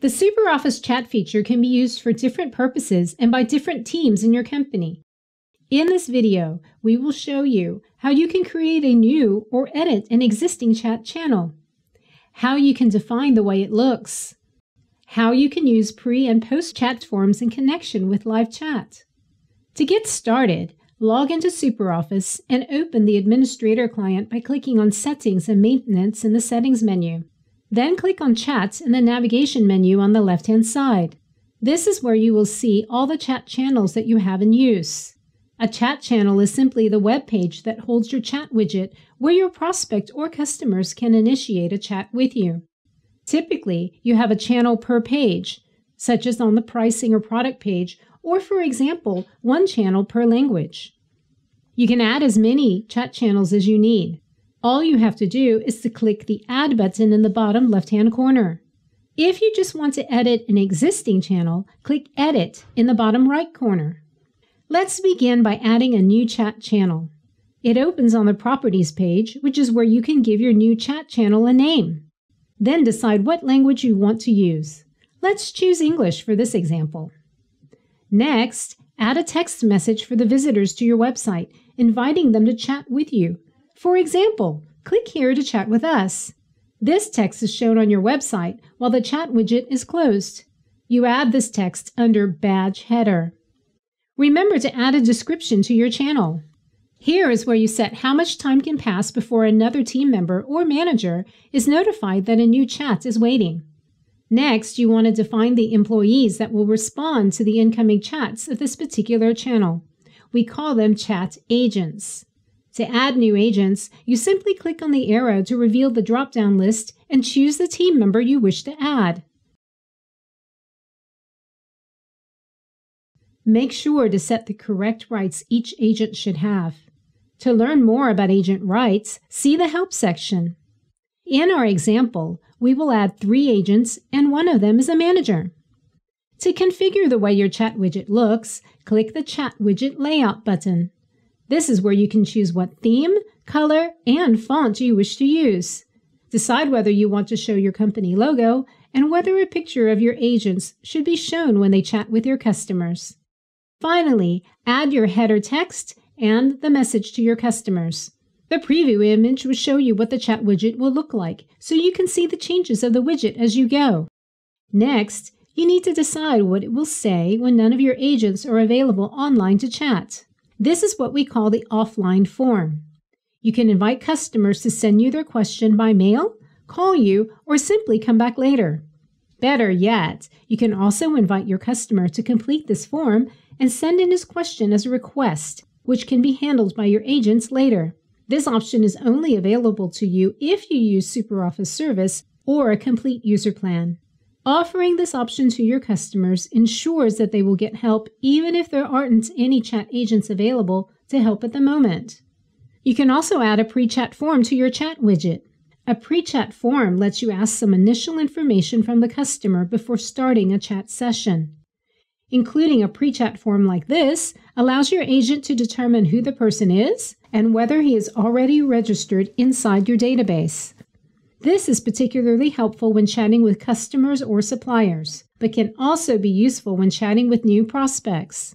The SuperOffice chat feature can be used for different purposes and by different teams in your company. In this video, we will show you how you can create a new or edit an existing chat channel, how you can define the way it looks, how you can use pre and post chat forms in connection with live chat. To get started, log into SuperOffice and open the Administrator client by clicking on Settings and Maintenance in the Settings menu. Then click on Chats in the navigation menu on the left-hand side. This is where you will see all the chat channels that you have in use. A chat channel is simply the web page that holds your chat widget where your prospect or customers can initiate a chat with you. Typically, you have a channel per page, such as on the pricing or product page, or for example, one channel per language. You can add as many chat channels as you need. All you have to do is to click the Add button in the bottom left-hand corner. If you just want to edit an existing channel, click Edit in the bottom right corner. Let's begin by adding a new chat channel. It opens on the Properties page, which is where you can give your new chat channel a name. Then decide what language you want to use. Let's choose English for this example. Next, add a text message for the visitors to your website, inviting them to chat with you for example, click here to chat with us. This text is shown on your website while the chat widget is closed. You add this text under Badge Header. Remember to add a description to your channel. Here is where you set how much time can pass before another team member or manager is notified that a new chat is waiting. Next, you want to define the employees that will respond to the incoming chats of this particular channel. We call them chat agents. To add new agents, you simply click on the arrow to reveal the drop-down list and choose the team member you wish to add. Make sure to set the correct rights each agent should have. To learn more about agent rights, see the Help section. In our example, we will add three agents and one of them is a manager. To configure the way your chat widget looks, click the Chat Widget Layout button. This is where you can choose what theme, color, and font you wish to use. Decide whether you want to show your company logo and whether a picture of your agents should be shown when they chat with your customers. Finally, add your header text and the message to your customers. The preview image will show you what the chat widget will look like, so you can see the changes of the widget as you go. Next, you need to decide what it will say when none of your agents are available online to chat. This is what we call the offline form. You can invite customers to send you their question by mail, call you, or simply come back later. Better yet, you can also invite your customer to complete this form and send in his question as a request, which can be handled by your agents later. This option is only available to you if you use SuperOffice Service or a complete user plan. Offering this option to your customers ensures that they will get help even if there aren't any chat agents available to help at the moment. You can also add a pre-chat form to your chat widget. A pre-chat form lets you ask some initial information from the customer before starting a chat session. Including a pre-chat form like this allows your agent to determine who the person is and whether he is already registered inside your database. This is particularly helpful when chatting with customers or suppliers, but can also be useful when chatting with new prospects.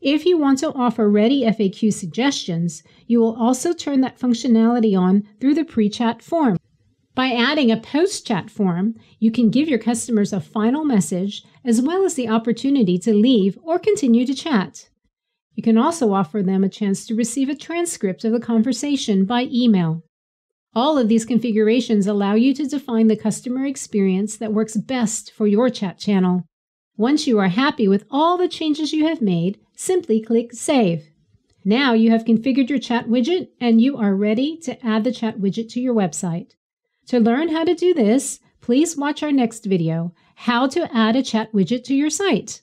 If you want to offer ready FAQ suggestions, you will also turn that functionality on through the pre-chat form. By adding a post-chat form, you can give your customers a final message as well as the opportunity to leave or continue to chat. You can also offer them a chance to receive a transcript of the conversation by email. All of these configurations allow you to define the customer experience that works best for your chat channel. Once you are happy with all the changes you have made, simply click Save. Now you have configured your chat widget and you are ready to add the chat widget to your website. To learn how to do this, please watch our next video, How to Add a Chat Widget to Your Site.